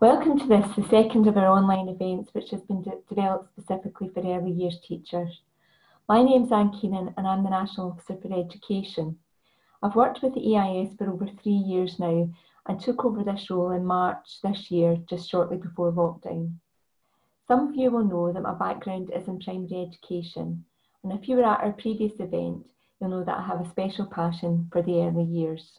Welcome to this, the second of our online events, which has been de developed specifically for early years teachers. My name's Anne Keenan and I'm the National Officer for Education. I've worked with the EIS for over three years now and took over this role in March this year, just shortly before lockdown. Some of you will know that my background is in primary education, and if you were at our previous event, you'll know that I have a special passion for the early years.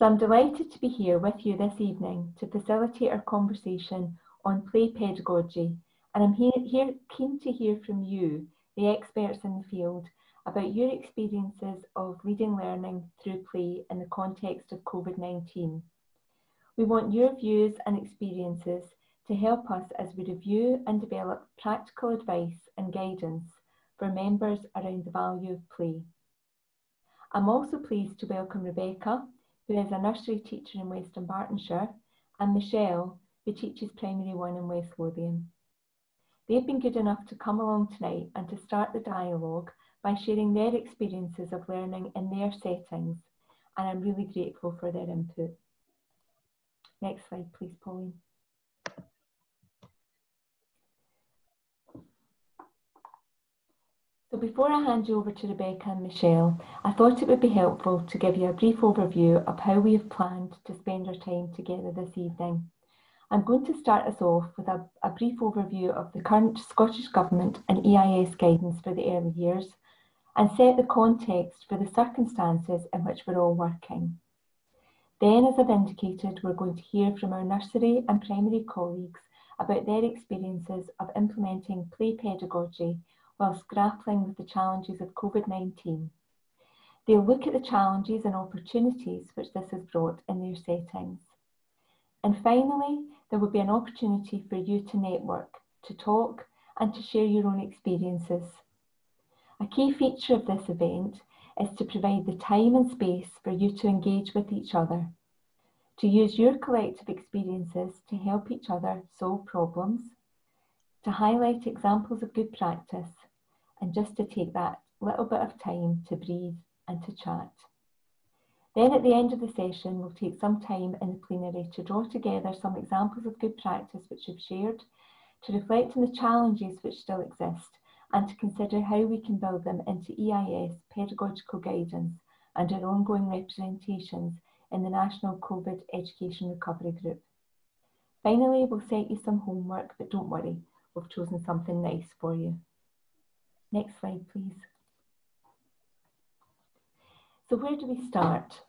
So I'm delighted to be here with you this evening to facilitate our conversation on play pedagogy, and I'm here, here keen to hear from you, the experts in the field, about your experiences of leading learning through play in the context of COVID-19. We want your views and experiences to help us as we review and develop practical advice and guidance for members around the value of play. I'm also pleased to welcome Rebecca, who is a nursery teacher in West Dunbartonshire, and Michelle, who teaches Primary 1 in West Lothian. They've been good enough to come along tonight and to start the dialogue by sharing their experiences of learning in their settings, and I'm really grateful for their input. Next slide, please, Pauline. So before I hand you over to Rebecca and Michelle, I thought it would be helpful to give you a brief overview of how we have planned to spend our time together this evening. I'm going to start us off with a, a brief overview of the current Scottish Government and EIS guidance for the early years and set the context for the circumstances in which we're all working. Then, as I've indicated, we're going to hear from our nursery and primary colleagues about their experiences of implementing play pedagogy whilst grappling with the challenges of COVID-19. They'll look at the challenges and opportunities which this has brought in their settings. And finally, there will be an opportunity for you to network, to talk and to share your own experiences. A key feature of this event is to provide the time and space for you to engage with each other, to use your collective experiences to help each other solve problems, to highlight examples of good practice, and just to take that little bit of time to breathe and to chat. Then at the end of the session, we'll take some time in the plenary to draw together some examples of good practice which we've shared, to reflect on the challenges which still exist, and to consider how we can build them into EIS pedagogical guidance and our ongoing representations in the National COVID Education Recovery Group. Finally, we'll set you some homework, but don't worry, we've chosen something nice for you. Next slide, please. So where do we start?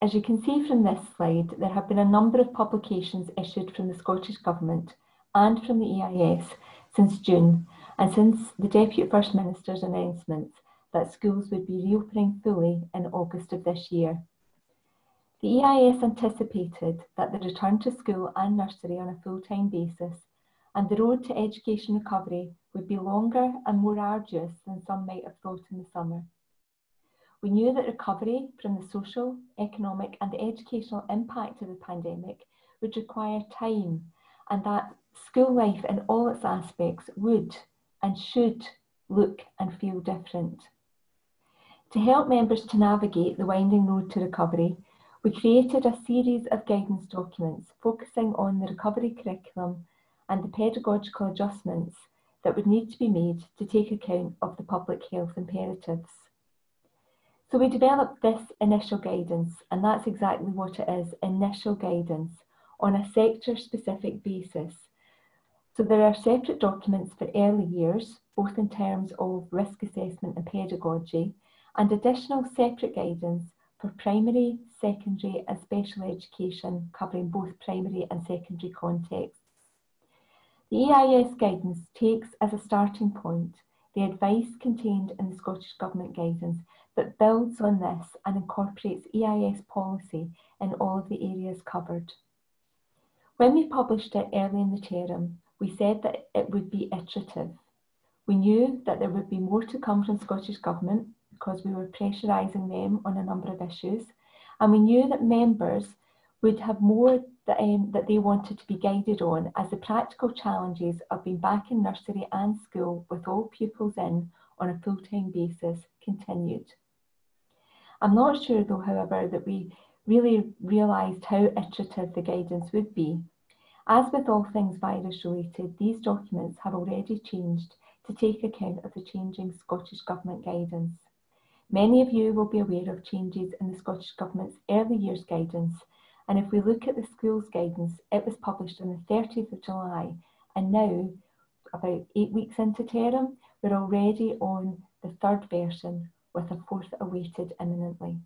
As you can see from this slide, there have been a number of publications issued from the Scottish Government and from the EIS since June and since the Deputy First Minister's announcements that schools would be reopening fully in August of this year. The EIS anticipated that the return to school and nursery on a full-time basis and the road to education recovery would be longer and more arduous than some might have thought in the summer. We knew that recovery from the social, economic and educational impact of the pandemic would require time and that school life in all its aspects would and should look and feel different. To help members to navigate the winding road to recovery, we created a series of guidance documents focusing on the recovery curriculum and the pedagogical adjustments that would need to be made to take account of the public health imperatives. So we developed this initial guidance, and that's exactly what it is, initial guidance, on a sector-specific basis. So there are separate documents for early years, both in terms of risk assessment and pedagogy, and additional separate guidance for primary, secondary and special education covering both primary and secondary contexts. The EIS guidance takes as a starting point the advice contained in the Scottish Government guidance but builds on this and incorporates EIS policy in all of the areas covered. When we published it early in the term, we said that it would be iterative. We knew that there would be more to come from Scottish Government because we were pressurising them on a number of issues, and we knew that members would have more that, um, that they wanted to be guided on as the practical challenges of being back in nursery and school with all pupils in on a full-time basis continued. I'm not sure though, however, that we really realised how iterative the guidance would be. As with all things virus related, these documents have already changed to take account of the changing Scottish Government guidance. Many of you will be aware of changes in the Scottish Government's early years guidance, and if we look at the schools guidance, it was published on the 30th of July, and now, about eight weeks into term, we're already on the third version with a fourth awaited imminently.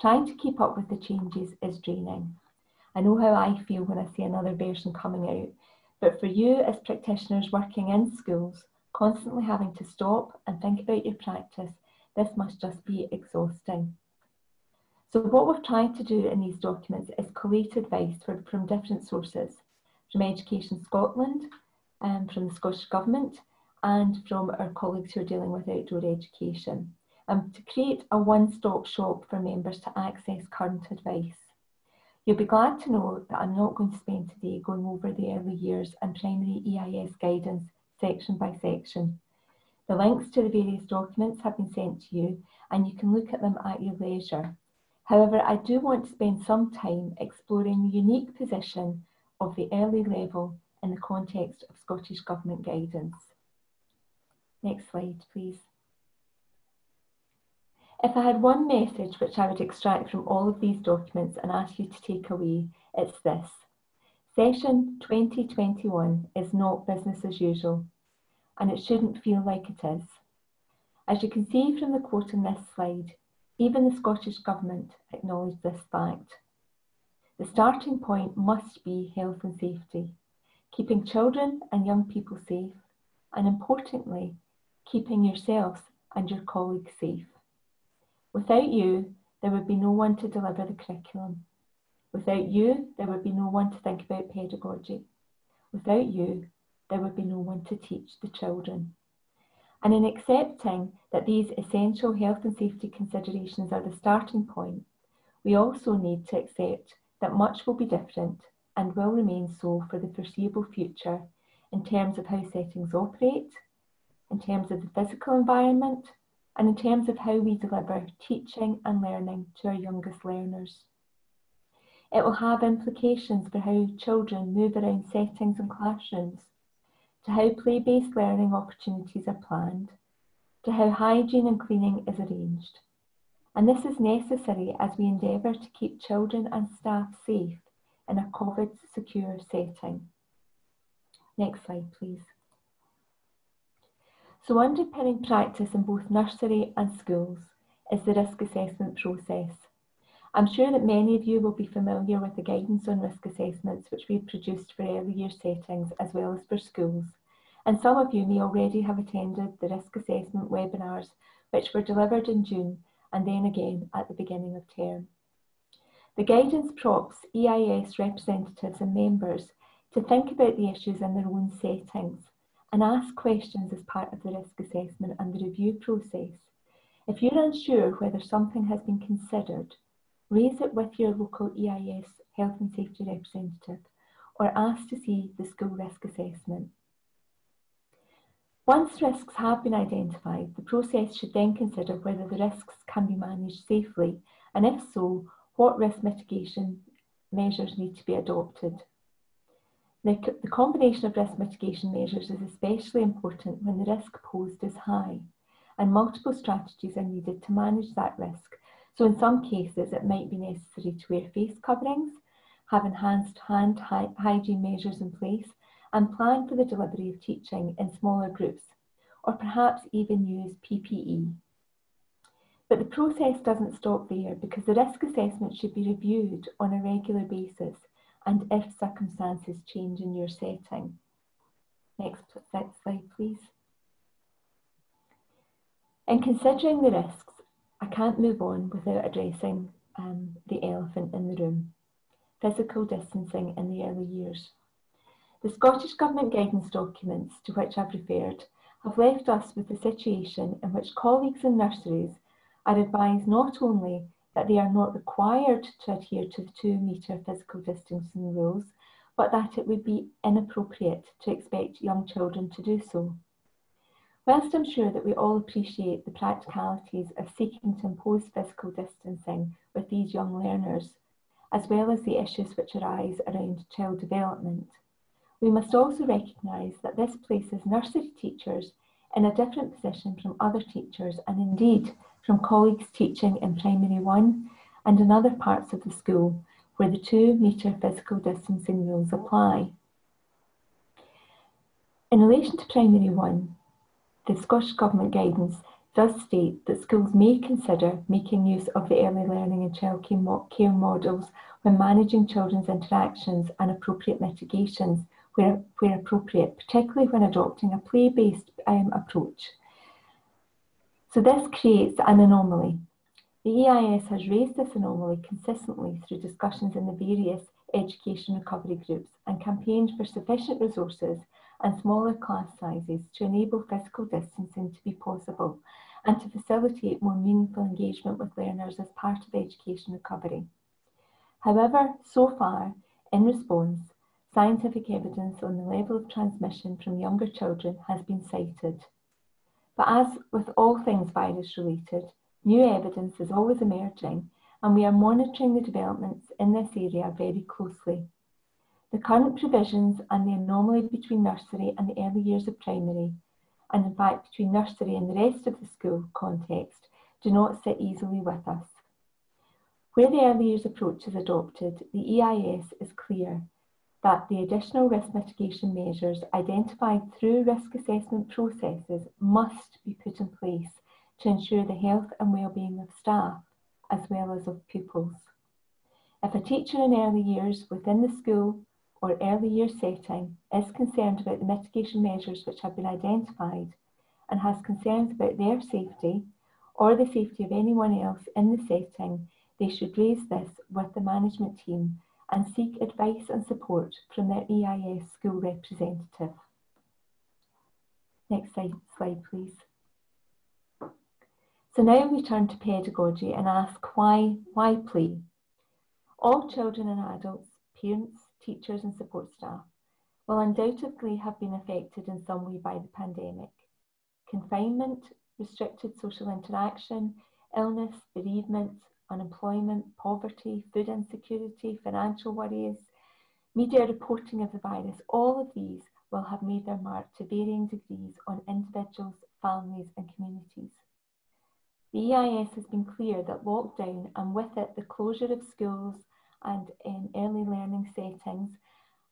Trying to keep up with the changes is draining. I know how I feel when I see another version coming out, but for you as practitioners working in schools, constantly having to stop and think about your practice, this must just be exhausting. So what we've tried to do in these documents is collate advice for, from different sources, from Education Scotland, um, from the Scottish Government, and from our colleagues who are dealing with outdoor education, um, to create a one-stop shop for members to access current advice. You'll be glad to know that I'm not going to spend today going over the early years and primary EIS guidance section by section. The links to the various documents have been sent to you and you can look at them at your leisure. However, I do want to spend some time exploring the unique position of the early level in the context of Scottish Government guidance. Next slide, please. If I had one message which I would extract from all of these documents and ask you to take away, it's this. Session 2021 is not business as usual, and it shouldn't feel like it is. As you can see from the quote on this slide, even the Scottish Government acknowledged this fact. The starting point must be health and safety, keeping children and young people safe, and importantly, keeping yourselves and your colleagues safe. Without you, there would be no one to deliver the curriculum. Without you, there would be no one to think about pedagogy. Without you, there would be no one to teach the children. And in accepting that these essential health and safety considerations are the starting point, we also need to accept that much will be different and will remain so for the foreseeable future in terms of how settings operate, in terms of the physical environment, and in terms of how we deliver teaching and learning to our youngest learners. It will have implications for how children move around settings and classrooms, to how play-based learning opportunities are planned, to how hygiene and cleaning is arranged. And this is necessary as we endeavour to keep children and staff safe in a COVID secure setting. Next slide, please. So underpinning practice in both nursery and schools is the risk assessment process. I'm sure that many of you will be familiar with the guidance on risk assessments which we've produced for early year settings as well as for schools. And some of you may already have attended the risk assessment webinars which were delivered in June and then again at the beginning of term. The guidance prompts EIS representatives and members to think about the issues in their own settings and ask questions as part of the risk assessment and the review process. If you're unsure whether something has been considered, raise it with your local EIS health and safety representative or ask to see the school risk assessment. Once risks have been identified, the process should then consider whether the risks can be managed safely and if so, what risk mitigation measures need to be adopted. The, the combination of risk mitigation measures is especially important when the risk posed is high and multiple strategies are needed to manage that risk. So in some cases, it might be necessary to wear face coverings, have enhanced hand hy hygiene measures in place, and plan for the delivery of teaching in smaller groups, or perhaps even use PPE. But the process doesn't stop there because the risk assessment should be reviewed on a regular basis and if circumstances change in your setting. Next slide, please. In considering the risks, I can't move on without addressing um, the elephant in the room, physical distancing in the early years. The Scottish Government guidance documents to which I've referred have left us with a situation in which colleagues in nurseries are advised not only that they are not required to adhere to the two metre physical distancing rules, but that it would be inappropriate to expect young children to do so. Whilst I'm sure that we all appreciate the practicalities of seeking to impose physical distancing with these young learners, as well as the issues which arise around child development. We must also recognise that this places nursery teachers in a different position from other teachers and indeed from colleagues teaching in primary one and in other parts of the school where the two metre physical distancing rules apply. In relation to primary one, the Scottish Government guidance does state that schools may consider making use of the early learning and childcare models when managing children's interactions and appropriate mitigations where, where appropriate, particularly when adopting a play-based um, approach. So this creates an anomaly. The EIS has raised this anomaly consistently through discussions in the various education recovery groups and campaigned for sufficient resources and smaller class sizes to enable physical distancing to be possible and to facilitate more meaningful engagement with learners as part of education recovery. However, so far, in response, scientific evidence on the level of transmission from younger children has been cited. But as with all things virus related, new evidence is always emerging and we are monitoring the developments in this area very closely. The current provisions and the anomaly between nursery and the early years of primary, and in fact between nursery and the rest of the school context, do not sit easily with us. Where the early years approach is adopted, the EIS is clear that the additional risk mitigation measures identified through risk assessment processes must be put in place to ensure the health and well-being of staff as well as of pupils. If a teacher in early years within the school or early year setting is concerned about the mitigation measures which have been identified and has concerns about their safety or the safety of anyone else in the setting, they should raise this with the management team and seek advice and support from their EIS school representative. Next slide, please. So now we turn to pedagogy and ask why, why play? All children and adults, parents, teachers and support staff will undoubtedly have been affected in some way by the pandemic. Confinement, restricted social interaction, illness, bereavement, unemployment, poverty, food insecurity, financial worries, media reporting of the virus, all of these will have made their mark to varying degrees on individuals, families and communities. The EIS has been clear that lockdown and with it the closure of schools, and in early learning settings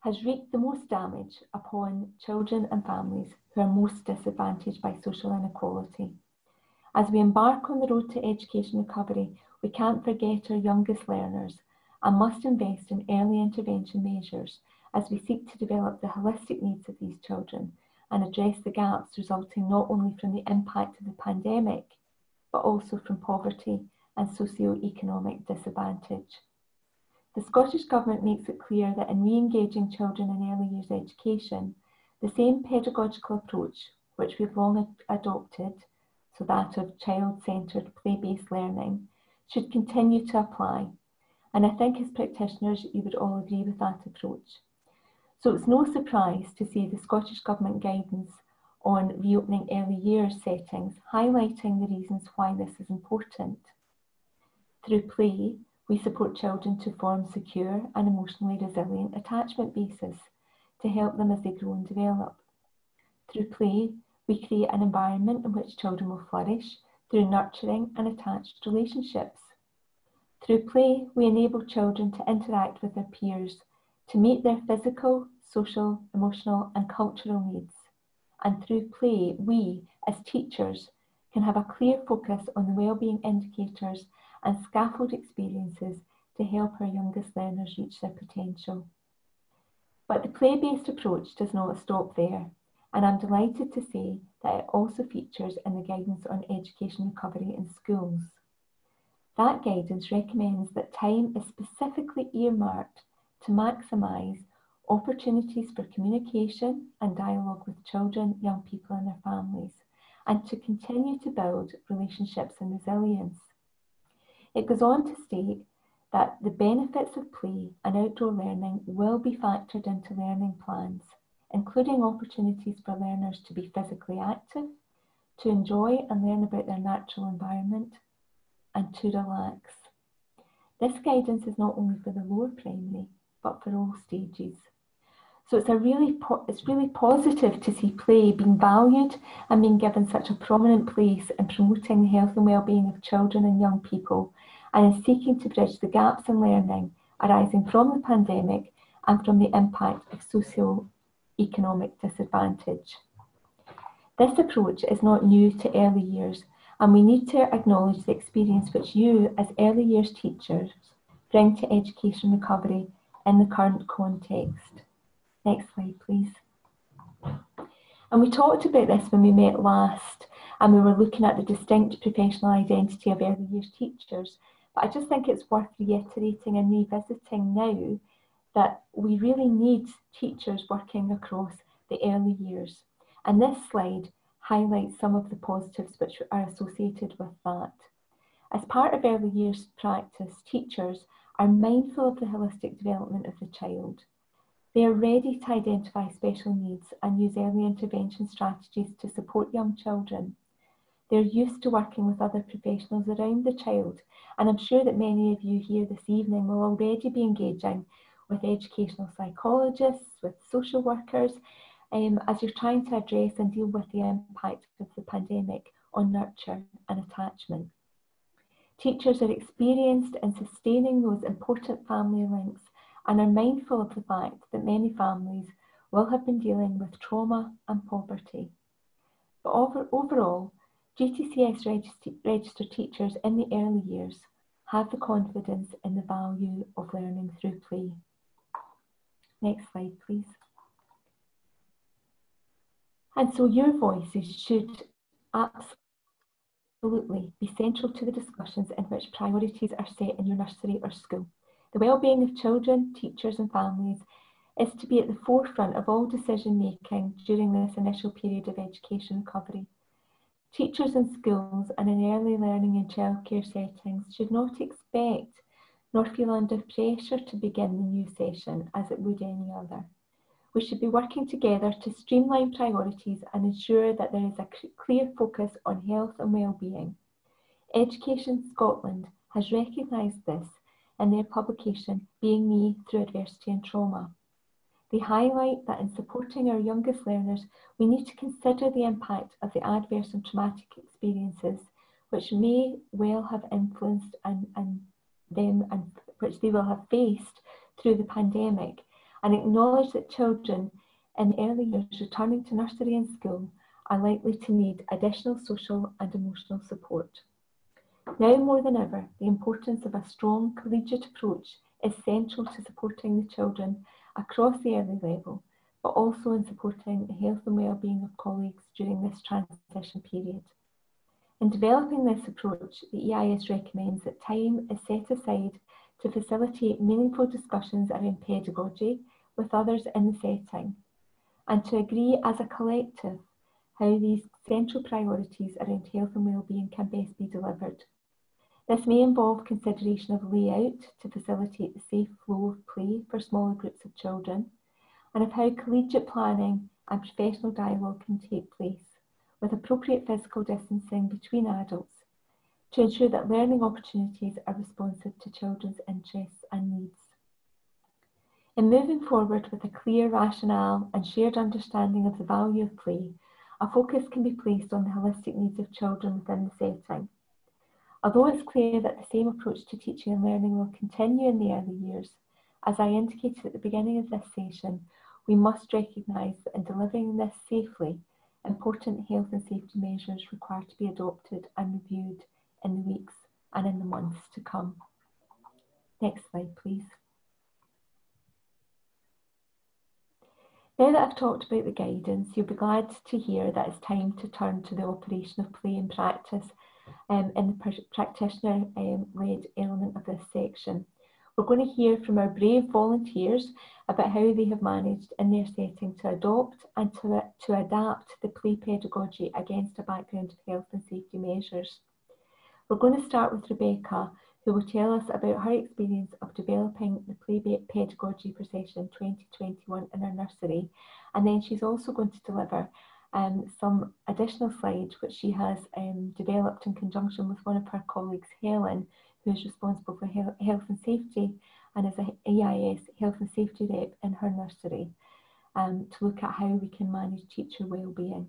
has wreaked the most damage upon children and families who are most disadvantaged by social inequality. As we embark on the road to education recovery, we can't forget our youngest learners and must invest in early intervention measures as we seek to develop the holistic needs of these children and address the gaps resulting not only from the impact of the pandemic, but also from poverty and socio-economic disadvantage. The Scottish Government makes it clear that in re-engaging children in early years education, the same pedagogical approach which we've long adopted, so that of child-centred play-based learning, should continue to apply. And I think as practitioners you would all agree with that approach. So it's no surprise to see the Scottish Government guidance on reopening early years settings highlighting the reasons why this is important. Through play, we support children to form secure and emotionally resilient attachment bases to help them as they grow and develop. Through play, we create an environment in which children will flourish through nurturing and attached relationships. Through play, we enable children to interact with their peers to meet their physical, social, emotional, and cultural needs. And through play, we, as teachers, can have a clear focus on the wellbeing indicators and scaffold experiences to help our youngest learners reach their potential. But the play-based approach does not stop there, and I'm delighted to say that it also features in the guidance on education recovery in schools. That guidance recommends that time is specifically earmarked to maximise opportunities for communication and dialogue with children, young people and their families, and to continue to build relationships and resilience. It goes on to state that the benefits of play and outdoor learning will be factored into learning plans, including opportunities for learners to be physically active, to enjoy and learn about their natural environment, and to relax. This guidance is not only for the lower primary, but for all stages. So it's a really it's really positive to see play being valued and being given such a prominent place in promoting the health and well-being of children and young people, and in seeking to bridge the gaps in learning arising from the pandemic and from the impact of socio-economic disadvantage. This approach is not new to early years, and we need to acknowledge the experience which you, as early years teachers, bring to education recovery in the current context. Next slide, please. And we talked about this when we met last, and we were looking at the distinct professional identity of early years teachers. But I just think it's worth reiterating and revisiting now that we really need teachers working across the early years. And this slide highlights some of the positives which are associated with that. As part of early years practice, teachers are mindful of the holistic development of the child. They are ready to identify special needs and use early intervention strategies to support young children. They're used to working with other professionals around the child, and I'm sure that many of you here this evening will already be engaging with educational psychologists, with social workers, um, as you're trying to address and deal with the impact of the pandemic on nurture and attachment. Teachers are experienced in sustaining those important family links and are mindful of the fact that many families will have been dealing with trauma and poverty. But over, overall, GTCS registered teachers in the early years have the confidence in the value of learning through play. Next slide, please. And so your voices should absolutely be central to the discussions in which priorities are set in your nursery or school. The well-being of children, teachers and families is to be at the forefront of all decision making during this initial period of education recovery. Teachers in schools and in early learning and childcare settings should not expect nor feel under pressure to begin the new session as it would any other. We should be working together to streamline priorities and ensure that there is a clear focus on health and well-being. Education Scotland has recognised this in their publication Being Me Through Adversity and Trauma. They highlight that in supporting our youngest learners, we need to consider the impact of the adverse and traumatic experiences which may well have influenced and, and them and which they will have faced through the pandemic and acknowledge that children in early years returning to nursery and school are likely to need additional social and emotional support. Now more than ever, the importance of a strong collegiate approach is central to supporting the children across the early level, but also in supporting the health and well-being of colleagues during this transition period. In developing this approach, the EIS recommends that time is set aside to facilitate meaningful discussions around pedagogy with others in the setting, and to agree as a collective how these central priorities around health and wellbeing can best be delivered. This may involve consideration of layout to facilitate the safe flow of play for smaller groups of children, and of how collegiate planning and professional dialogue can take place, with appropriate physical distancing between adults to ensure that learning opportunities are responsive to children's interests and needs. In moving forward with a clear rationale and shared understanding of the value of play, a focus can be placed on the holistic needs of children within the setting. Although it's clear that the same approach to teaching and learning will continue in the early years, as I indicated at the beginning of this session, we must recognise that in delivering this safely, important health and safety measures require to be adopted and reviewed in the weeks and in the months to come. Next slide, please. Now that I've talked about the guidance, you'll be glad to hear that it's time to turn to the operation of play and practice um, in the practitioner um, led element of this section. We're going to hear from our brave volunteers about how they have managed in their setting to adopt and to, to adapt the play pedagogy against a background of health and safety measures. We're going to start with Rebecca, who will tell us about her experience of developing the play pedagogy for session 2021 in her nursery. And then she's also going to deliver um, some additional slides which she has um, developed in conjunction with one of her colleagues, Helen, who is responsible for health and safety and is a EIS health and safety rep in her nursery um, to look at how we can manage teacher wellbeing.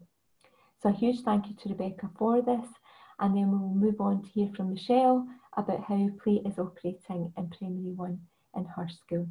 So a huge thank you to Rebecca for this and then we'll move on to hear from Michelle about how play is operating in primary one in her school.